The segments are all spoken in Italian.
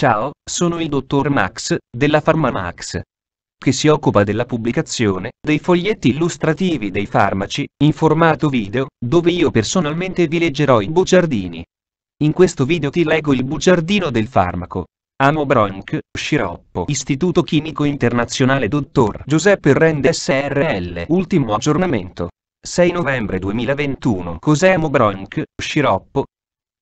Ciao, sono il dottor Max, della PharmaMax, che si occupa della pubblicazione dei foglietti illustrativi dei farmaci, in formato video, dove io personalmente vi leggerò i bugiardini. In questo video ti leggo il bugiardino del farmaco. Amobronc, sciroppo, Istituto Chimico Internazionale Dottor Giuseppe Rende SRL, ultimo aggiornamento. 6 novembre 2021 Cos'è Amobronc, sciroppo?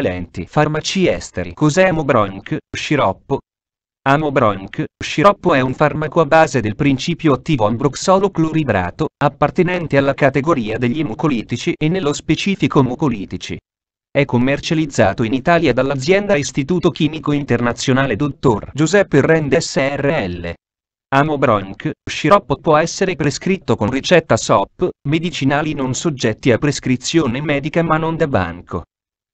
equivalenti. Farmaci esteri. Cos'è Amobronc, sciroppo? Amobronc, sciroppo è un farmaco a base del principio attivo ambroxolo cloridrato, appartenente alla categoria degli mucolitici e nello specifico mucolitici. È commercializzato in Italia dall'azienda Istituto Chimico Internazionale Dottor Giuseppe Rende SRL. Amobronc, sciroppo può essere prescritto con ricetta SOP, medicinali non soggetti a prescrizione medica ma non da banco.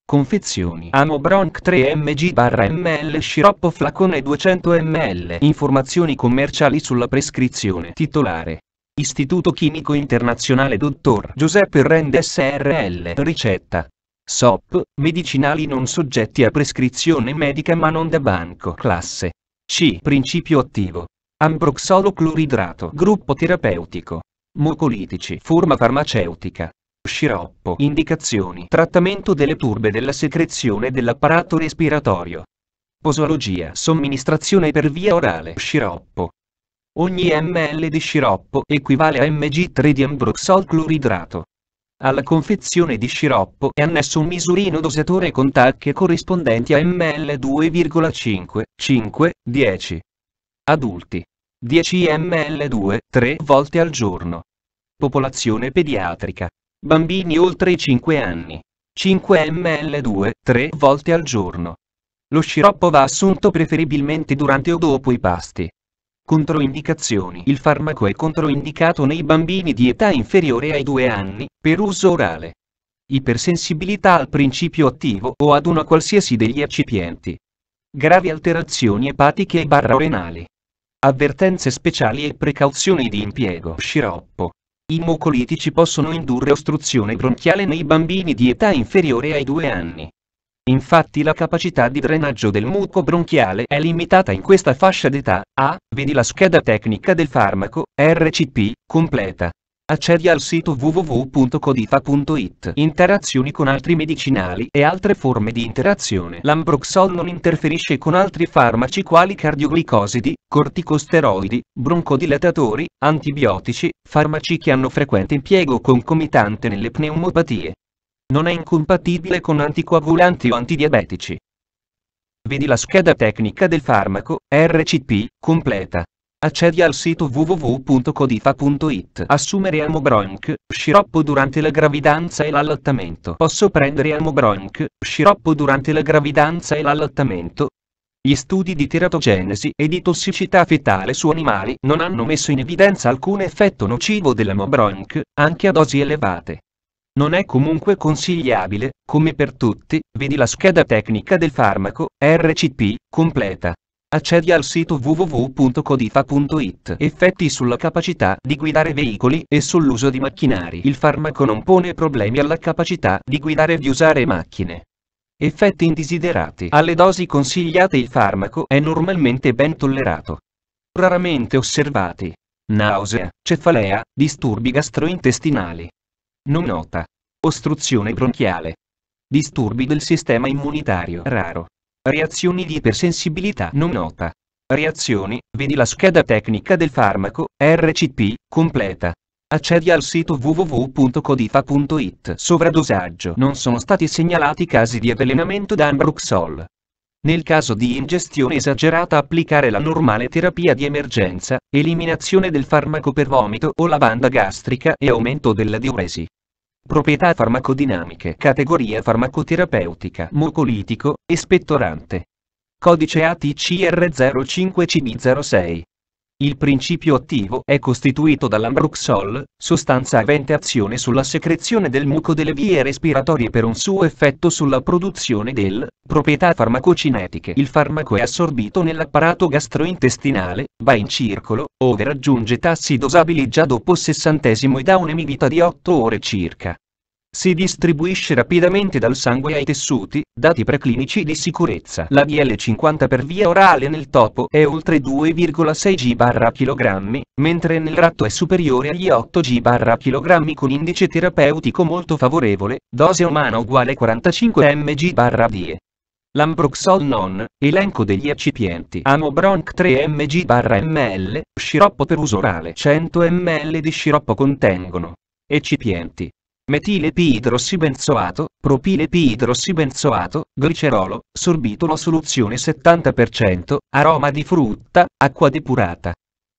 Confezioni. Amobronc 3 mg ml sciroppo flacone 200 ml Informazioni commerciali sulla prescrizione. Titolare. Istituto Chimico Internazionale Dottor Giuseppe Rende SRL Ricetta. SOP, medicinali non soggetti a prescrizione medica ma non da banco. Classe. C. Principio attivo. Ambroxolo cloridrato. Gruppo terapeutico. Mucolitici Forma farmaceutica Sciroppo. Indicazioni. Trattamento delle turbe della secrezione dell'apparato respiratorio. Posologia. Somministrazione per via orale. Sciroppo. Ogni ml di sciroppo equivale a mg3 di ambroxol cloridrato. Alla confezione di sciroppo è annesso un misurino dosatore con tacche corrispondenti a ml 2,5, 5, 10. Adulti. 10 ml 2, 3 volte al giorno. Popolazione pediatrica. Bambini oltre i 5 anni. 5 ml 2, 3 volte al giorno. Lo sciroppo va assunto preferibilmente durante o dopo i pasti. Controindicazioni. Il farmaco è controindicato nei bambini di età inferiore ai 2 anni, per uso orale. Ipersensibilità al principio attivo o ad una qualsiasi degli eccipienti. Gravi alterazioni epatiche e barra renali. Avvertenze speciali e precauzioni di impiego. Sciroppo. I mucolitici possono indurre ostruzione bronchiale nei bambini di età inferiore ai 2 anni. Infatti la capacità di drenaggio del muco bronchiale è limitata in questa fascia d'età. A. Vedi la scheda tecnica del farmaco, RCP, completa. Accedi al sito www.codifa.it. Interazioni con altri medicinali e altre forme di interazione. L'ambroxol non interferisce con altri farmaci quali cardioglicosidi, corticosteroidi, broncodilatatori, antibiotici, farmaci che hanno frequente impiego concomitante nelle pneumopatie. Non è incompatibile con anticoagulanti o antidiabetici. Vedi la scheda tecnica del farmaco, RCP, completa. Accedi al sito www.codifa.it. Assumere Amobronc, sciroppo durante la gravidanza e l'allattamento. Posso prendere Amobronc, sciroppo durante la gravidanza e l'allattamento? Gli studi di teratogenesi e di tossicità fetale su animali non hanno messo in evidenza alcun effetto nocivo dell'amobronc, anche a dosi elevate. Non è comunque consigliabile, come per tutti, vedi la scheda tecnica del farmaco, RCP, completa. Accedi al sito www.codifa.it. Effetti sulla capacità di guidare veicoli e sull'uso di macchinari. Il farmaco non pone problemi alla capacità di guidare e di usare macchine. Effetti indesiderati. Alle dosi consigliate il farmaco è normalmente ben tollerato. Raramente osservati. Nausea, cefalea, disturbi gastrointestinali. Non nota. Ostruzione bronchiale. Disturbi del sistema immunitario. Raro. Reazioni di ipersensibilità non nota. Reazioni, vedi la scheda tecnica del farmaco, RCP, completa. Accedi al sito www.codifa.it. Sovradosaggio. Non sono stati segnalati casi di avvelenamento da Ambroxol. Nel caso di ingestione esagerata applicare la normale terapia di emergenza, eliminazione del farmaco per vomito o lavanda gastrica e aumento della diuresi. Proprietà farmacodinamiche. Categoria farmacoterapeutica. Mucolitico, espettorante. codice ATCR05CB06. Il principio attivo è costituito dall'ambroxol, sostanza avente azione sulla secrezione del muco delle vie respiratorie per un suo effetto sulla produzione del proprietà farmacocinetiche. Il farmaco è assorbito nell'apparato gastrointestinale, va in circolo, ove raggiunge tassi dosabili già dopo sessantesimo ed ha un'emivita di 8 ore circa. Si distribuisce rapidamente dal sangue ai tessuti, dati preclinici di sicurezza. La BL50 per via orale nel topo è oltre 2,6 g/kg, mentre nel ratto è superiore agli 8 g/kg con indice terapeutico molto favorevole, dose umana uguale 45 mg/die. L'ambroxol non, elenco degli eccipienti. Amobronc 3 mg/ml, sciroppo per uso orale. 100 ml di sciroppo contengono eccipienti metile pidrossibenzoato, propile pidrossibenzoato, glicerolo, sorbitolo soluzione 70%, aroma di frutta, acqua depurata.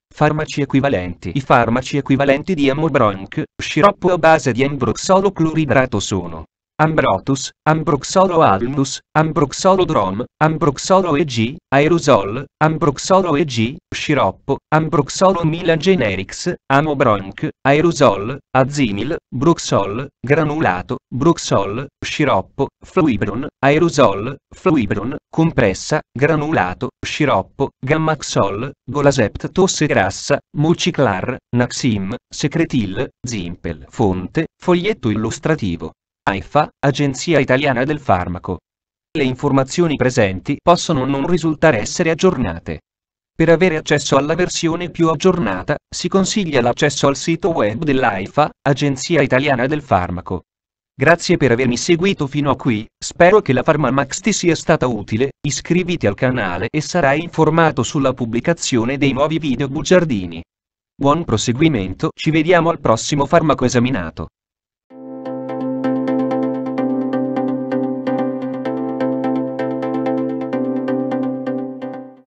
Farmaci equivalenti I farmaci equivalenti di Amobronc, sciroppo a base di ambroxolo cloridrato sono Ambrotus, Ambroxolo almus, Ambroxolo drom, Ambroxolo EG, aerosol, Ambroxolo EG, sciroppo, Ambroxolo Milan Generics, Amobronc, aerosol, azimil, Bruxol, granulato, Bruxol, sciroppo, Fluibron, aerosol, Fluibron, compressa, granulato, sciroppo, Gammaxol, Golasept tosse grassa, Mulciclar, Naxim, Secretil, Zimpel. Fonte, foglietto illustrativo. AIFA, Agenzia Italiana del Farmaco. Le informazioni presenti possono non risultare essere aggiornate. Per avere accesso alla versione più aggiornata, si consiglia l'accesso al sito web dell'AIFA, Agenzia Italiana del Farmaco. Grazie per avermi seguito fino a qui, spero che la Pharmamax ti sia stata utile, iscriviti al canale e sarai informato sulla pubblicazione dei nuovi video bugiardini. Buon proseguimento, ci vediamo al prossimo farmaco esaminato.